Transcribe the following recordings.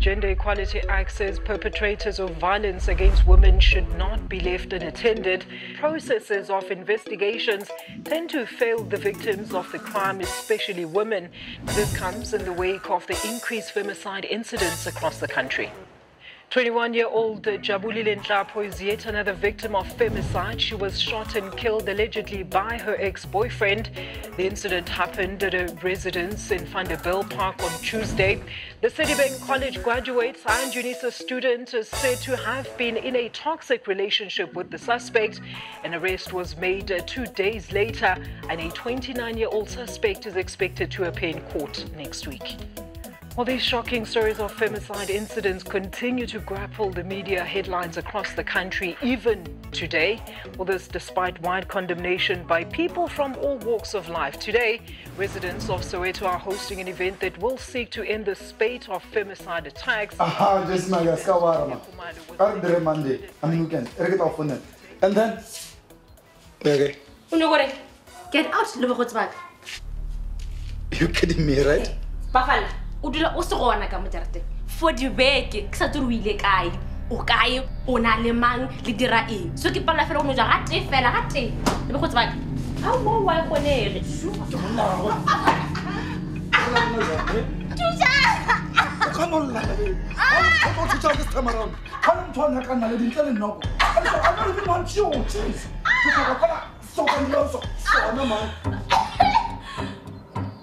Gender Equality Act says perpetrators of violence against women should not be left unattended. Processes of investigations tend to fail the victims of the crime, especially women. This comes in the wake of the increased femicide incidents across the country. 21 year old Jabulile Nhlapo is yet another victim of femicide. She was shot and killed allegedly by her ex boyfriend. The incident happened at a residence in Vanderbijlpark on Tuesday. The Sedibeng College graduates and UNISA student is said to have been in a toxic relationship with the suspect. An arrest was made uh, two days later, and a 29 year old suspect is expected to appear in court next week. Well, these shocking stories of femicide incidents continue to grapple the media headlines across the country, even today. Well, this despite wide condemnation by people from all walks of life. Today, residents of Soweto are hosting an event that will seek to end the spate of femicide attacks. Aha, just my guys, kawarama. Kar Monday, I'm weekend. Erget off. And then, okay, Unogore, get out, le go tsbaka. you kidding me, right? Bafala, o dula o se gona ka mojarete for dibeke ke sa tse o ile kae? O kae? O na le mang? Le dira eng? So ke palela fela o no ja gate fela gate. Le bokgotsi baka ga mo wa e kgonege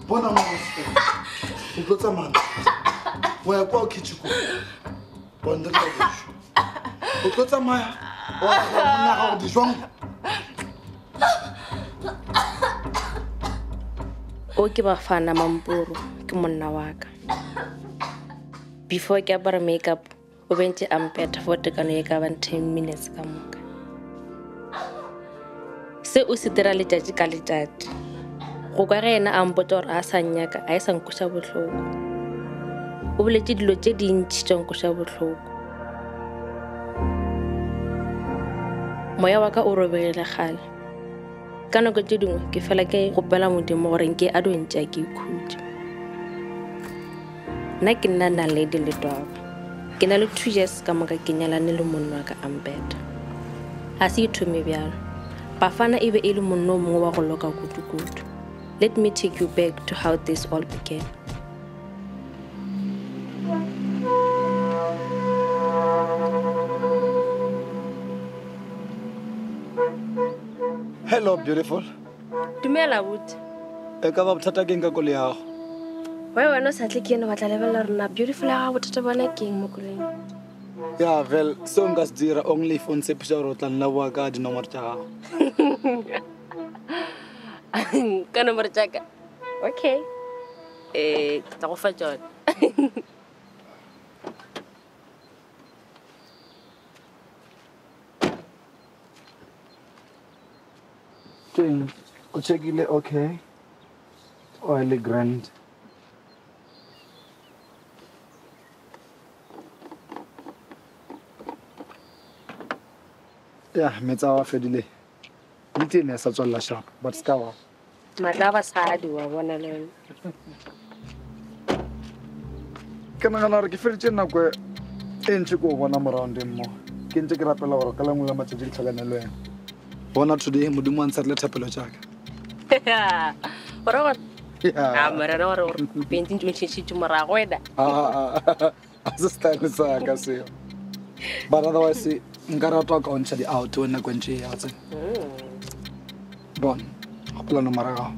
bona mo. O tlo tsamaya. Wa ya kwa kitchen. Bona ka dijo. O tlo tsamaya. Wa o o ke ke monna before ke apara makeup o bentse ampeta for tekano e ka bang ten minutes ka moka se o se dira letšatši ka letšatši go kwa ge ena a mpotsa gore a sa nnyaka a e sa nkoša botlhoko. O boletse dilo tse dintšhi tsa nkoša botlhoko. Moya wa ka o robegile gale ka nako tse dingwe ke fela ke gopela modimo gore nke a dontša ke ikhutse. Nna ke nna naledi le toba ke na le two years ka moka ke nyalane le monna wa ka ampeta ga se ithomi bjalo. Bafana e be e le monna o mongwe wa go loka kutu-kutu let me take you back to how this all began Hello, beautiful. dumela botse E ka ba bothata ke eng ka kole yago? wa wena o sa tle ke ene batla lebelela rona beautiful ya gago bothata bona ke eng mo koleng Ya, vel, seo nka se dira only phone se pisa gore o tla nna boa ka dinomoro tša gago. ka nomoro jaaka okay um ke tla go fa tsone Teng, o checkile okay? O le grand. Ya, metsa wa fedile. Le tene sa tswalla sharp, but ska wa. Maatla basadi wa bona le wena Ke nagana gore ke feditse nako e ntse ko o bona moraondeng mo. Ke ntse ke rapela gore ka lengwe la matsatsi ke tlhakane le wena. Bona today modimo a ntshare le thapelo jaaka. ore gore Ya. a morena gore ntse metšhitšhitše morago wena Ah, a se style seo but otherwise nka rata ka ontšha di-out o nako ntše ya tse bon gopola nomara gago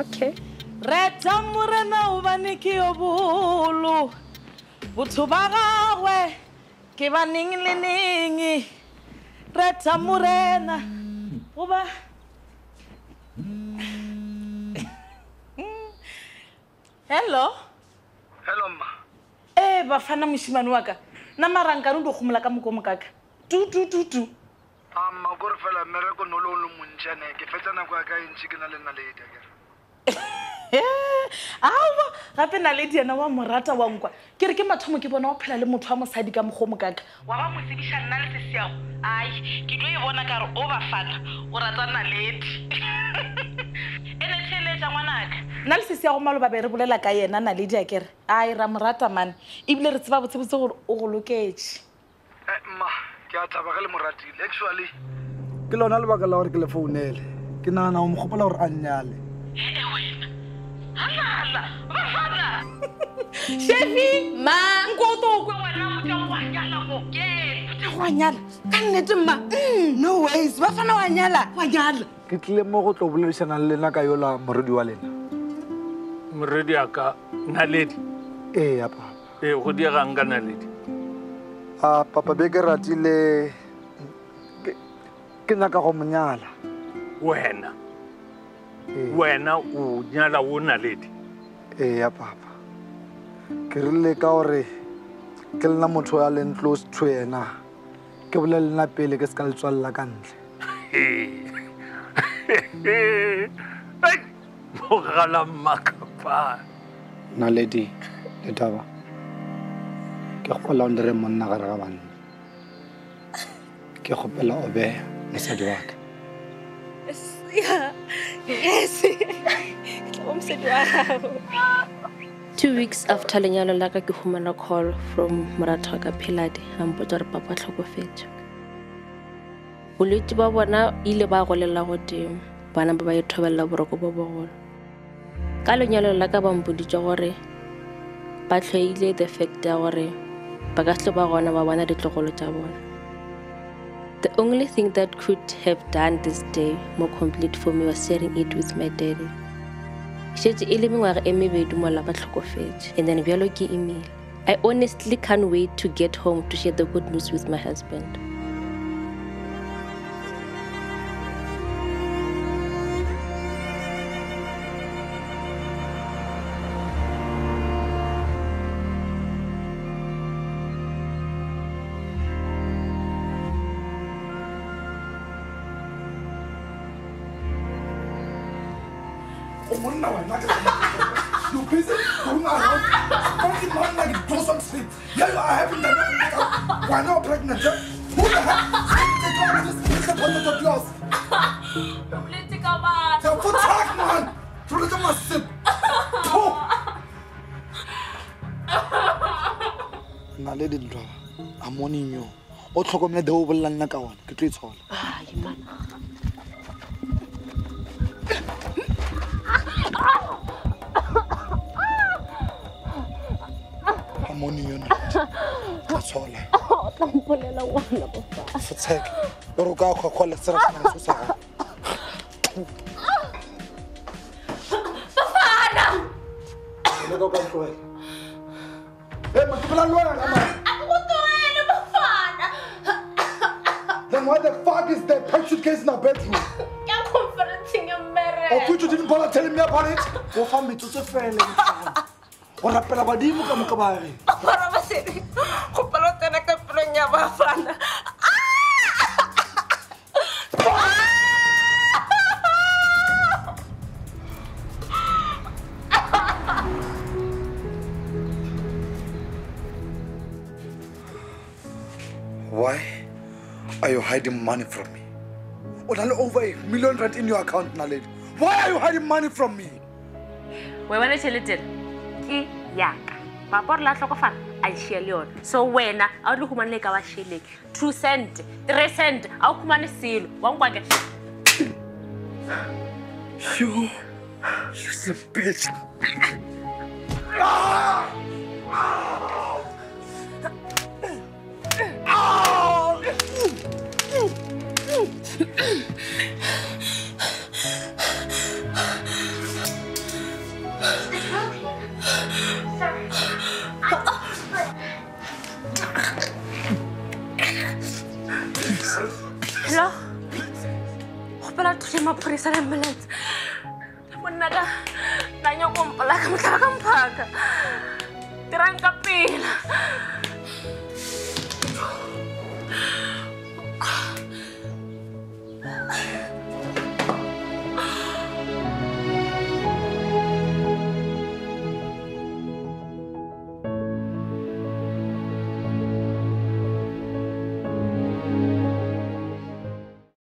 okay. Reta morena obane ke yo bolo botho ba gagwe ke ba neng le neng reta morena goba hello? Hello mma. Ee bafana mosimane wa ka nna marankane o di gomola ka mokomo kaka tu tu tu tu amma kore fela mmereko nole o le montšhane ke fetsa nako ya ka e ntšhi ke na le naledi akere aa gape naledi ena wa morata wa nkwa. Ke re ke mathomo ke bona o phela le motho wa mosadi ka mogomo kaka wa ba mosebiša nna le seseago ai ke tlo e bona ka re o bafana o rata naledi. Ene theletša tla ngwanaka. Nna le sesi ya go malo babe re bolela ka yena na le diakere ai ra morata mane ebile re tseba botsebotse gore o go loketse Eh, mma ke a thaba ge le moratile actually. Ke lona lebaka la gore ke le founele. Ke nagana o mogopola gore a nnyale shefi ma nkotokwe wa nyala ka nnete mma. Mm, no ways ba fana wa nyala. Wa nyala. Ke tlile mo go tlo boledisanang le lena ka yola moredi wa lena. Moredi a ka naledi? Ee apa ee go diegang ka naledi a papa be ke ratile ke- nyaka go monyala wena. Ee. wena o nyala o naledi ee ya papa. Ke rile ka gore ke lena motho ya leng close to ena ke bole lena pele ke se ka le tswalela ka ntle. Mogala mmakapa naledi le taba? Ke kgopola o dire monna gare ga banna. Ke kgopela o be mosadi wa ka. Two weeks after lenyalo la ka ke humana call from moratho wa ka philadi a mpotsa gore papa tlhokofetse bolwetse ba bona ile ba golela godimo bana ba ba ithobelela boroko bo bogolo ka lenyalo la ka ba gore ba tlhoile the fact ya gore the only thing that could have done this day more complete for me was sharing it with my daddy. Šetše e le mengwaga e mebedi mola ba tlhokofetše and then i honestly can't wait to get home to share the good news with my husband monna wena you busy? Going around fucking man like do some sleep. Yeah you are having the why not pregnant huh? who the heck this is the point of glass so for talk man? To look at my sip na le dintwa a morning yo o tlhokomela de o bolelang nna ka ona ke tlo e tshola ka tshola o tla mpolela ngwana bofa setsheke o re ka kgwa kgola se re sena so sa gago bafana le ka ka ntloela ma ke bolela le wena ma a go tloela bafana then why the fuck is that pet suitcase in our bedroom I'm conferencing your marriage. Oh, which you didn't bother me about it. Go find me to the fair. Or a pelabadimo ka mokabare. kasi kupalot na nagkapunan niya. Why are you hiding money from me? Unalo over a million rand in your account, Naledi. Why are you hiding money from me? Wewe na chelete. Ki yaka. Papor la tlokofana. A nšia le yone so wena a o tle humanele ka ba šheleng two cent three cent a o humane selo wankwake You, you the bitch. hello Mapurisa na embalance. Tapon na ka. Nanyo kumpala, kamatara kang baga. Tirang kapila.